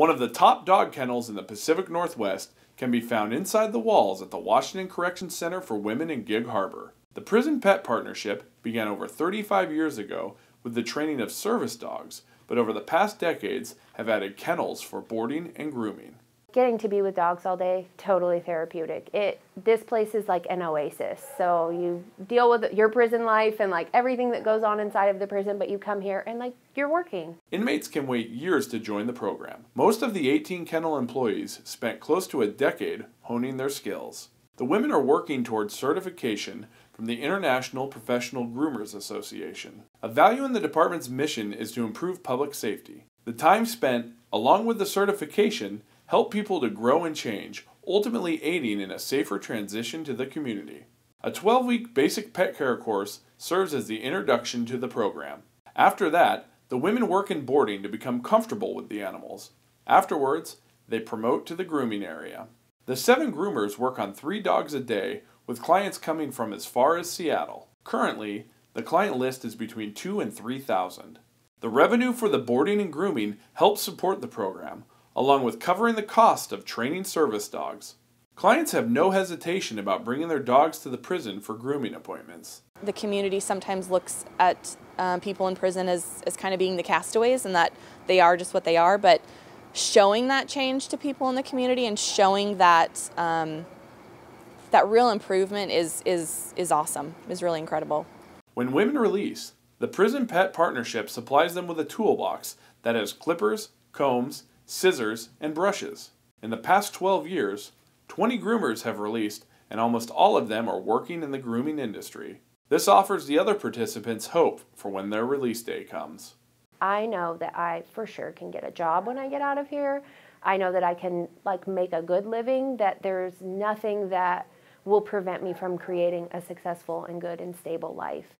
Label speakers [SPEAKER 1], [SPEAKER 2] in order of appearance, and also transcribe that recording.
[SPEAKER 1] One of the top dog kennels in the Pacific Northwest can be found inside the walls at the Washington Correction Center for Women in Gig Harbor. The Prison Pet Partnership began over 35 years ago with the training of service dogs, but over the past decades have added kennels for boarding and grooming.
[SPEAKER 2] Getting to be with dogs all day, totally therapeutic. It this place is like an oasis. So you deal with your prison life and like everything that goes on inside of the prison, but you come here and like you're working.
[SPEAKER 1] Inmates can wait years to join the program. Most of the 18 kennel employees spent close to a decade honing their skills. The women are working towards certification from the International Professional Groomers Association. A value in the department's mission is to improve public safety. The time spent, along with the certification, help people to grow and change, ultimately aiding in a safer transition to the community. A 12 week basic pet care course serves as the introduction to the program. After that, the women work in boarding to become comfortable with the animals. Afterwards, they promote to the grooming area. The seven groomers work on three dogs a day, with clients coming from as far as Seattle. Currently, the client list is between two and 3,000. The revenue for the boarding and grooming helps support the program, along with covering the cost of training service dogs. Clients have no hesitation about bringing their dogs to the prison for grooming appointments.
[SPEAKER 3] The community sometimes looks at um, people in prison as, as kind of being the castaways and that they are just what they are, but showing that change to people in the community and showing that um, that real improvement is, is, is awesome, is really incredible.
[SPEAKER 1] When women release, the Prison Pet Partnership supplies them with a toolbox that has clippers, combs, scissors, and brushes. In the past 12 years, 20 groomers have released, and almost all of them are working in the grooming industry. This offers the other participants hope for when their release day comes.
[SPEAKER 2] I know that I for sure can get a job when I get out of here. I know that I can like make a good living, that there's nothing that will prevent me from creating a successful and good and stable life.